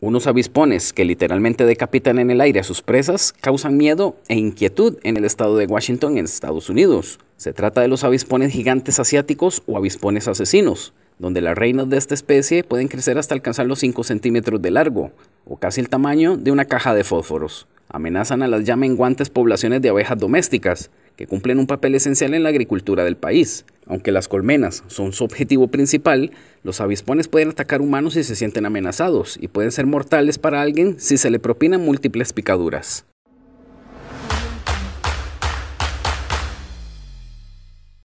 Unos avispones que literalmente decapitan en el aire a sus presas causan miedo e inquietud en el estado de Washington en Estados Unidos. Se trata de los avispones gigantes asiáticos o avispones asesinos, donde las reinas de esta especie pueden crecer hasta alcanzar los 5 centímetros de largo, o casi el tamaño de una caja de fósforos. Amenazan a las ya menguantes poblaciones de abejas domésticas, que cumplen un papel esencial en la agricultura del país. Aunque las colmenas son su objetivo principal, los avispones pueden atacar humanos si se sienten amenazados y pueden ser mortales para alguien si se le propinan múltiples picaduras.